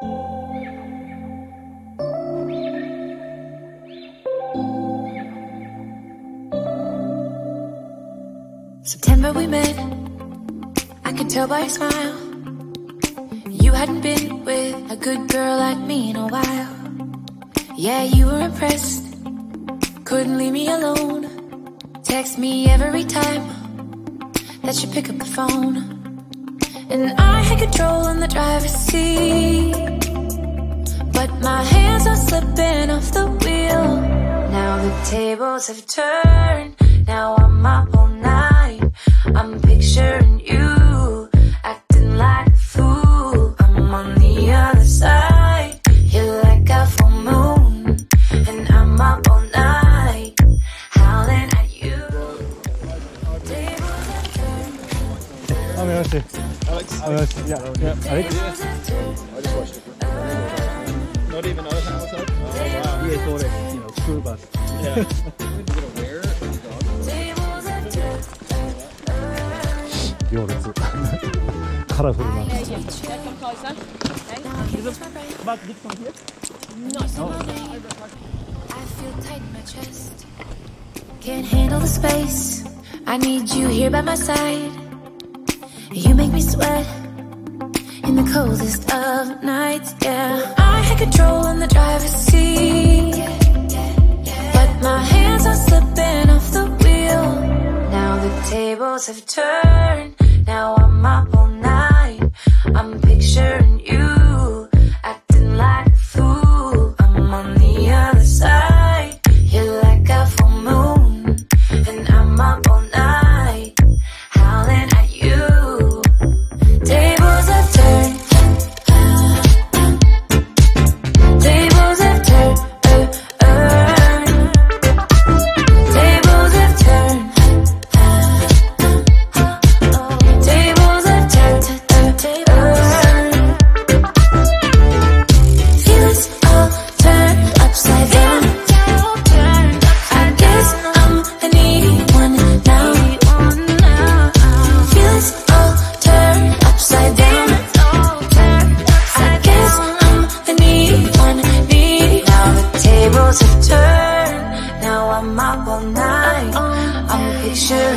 September we met. I could tell by your smile. You hadn't been with a good girl like me in a while. Yeah, you were impressed. Couldn't leave me alone. Text me every time that you pick up the phone. And I had control in the driver's seat. But my hands are slipping off the wheel. Now the tables have turned. Now I'm Oh, merci. Alex, Oh, merci. Yeah, yeah. Alex? Tables have turned. I just watched it. Not even know how it's like. Oh, wow. Yeah, thought it, you know, school bus. Yeah. Is it a wear? Tables have turned. 行列。カラフルな。 Yeah, yeah. Yeah, come closer. Okay. Nice. I feel tight in my chest. Can't handle the space. I need you here by my side. You make me sweat in the coldest of nights. Yeah, I had control in the driver's seat, but my hands are slipping off the wheel. Now the tables have turned. Now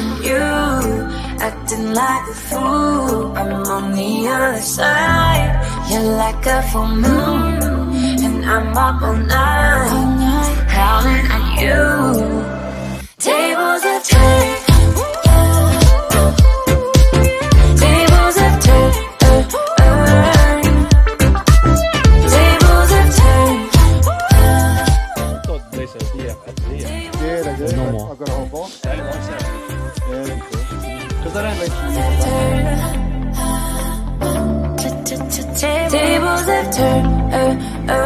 picturing you acting like a fool. I'm on the other side. You're like a full moon, and I'm up all night, howling at you. Tables have turned. Uh, uh,